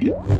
Yeah.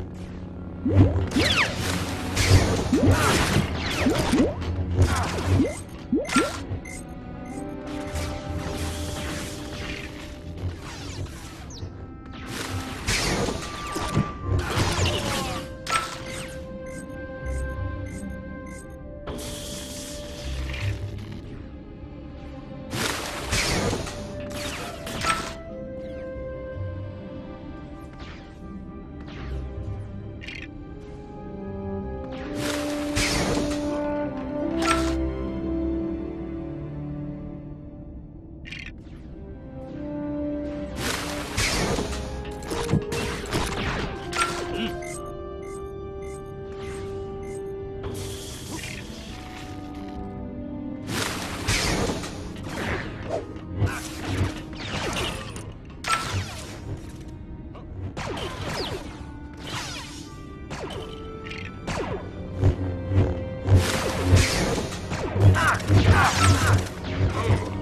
一二一二一